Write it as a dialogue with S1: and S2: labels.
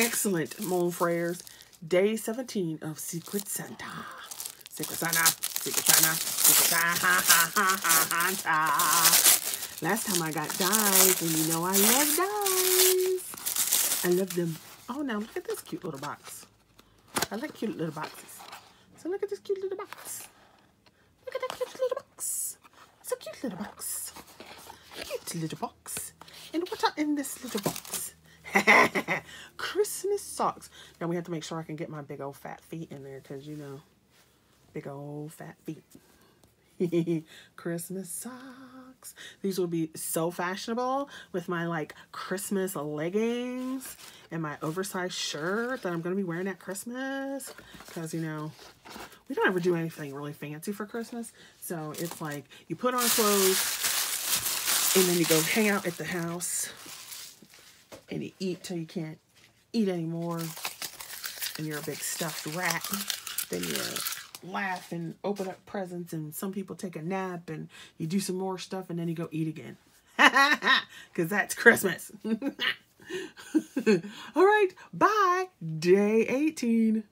S1: Excellent, mon frères. Day 17 of Secret Santa. Secret Santa, Secret Santa, Secret Santa. Last time I got dies, and you know I love dies. I love them. Oh, now look at this cute little box. I like cute little boxes. So look at this cute little box. Look at that cute little box. It's a cute little box. Cute little box. And what are in this little box? Socks. Now we have to make sure I can get my big old fat feet in there because you know, big old fat feet. Christmas socks. These will be so fashionable with my like Christmas leggings and my oversized shirt that I'm going to be wearing at Christmas. Because, you know, we don't ever do anything really fancy for Christmas. So it's like you put on clothes and then you go hang out at the house and you eat till you can't eat anymore and you're a big stuffed rat. Then you laugh and open up presents and some people take a nap and you do some more stuff and then you go eat again. Because that's Christmas. All right, bye. Day 18.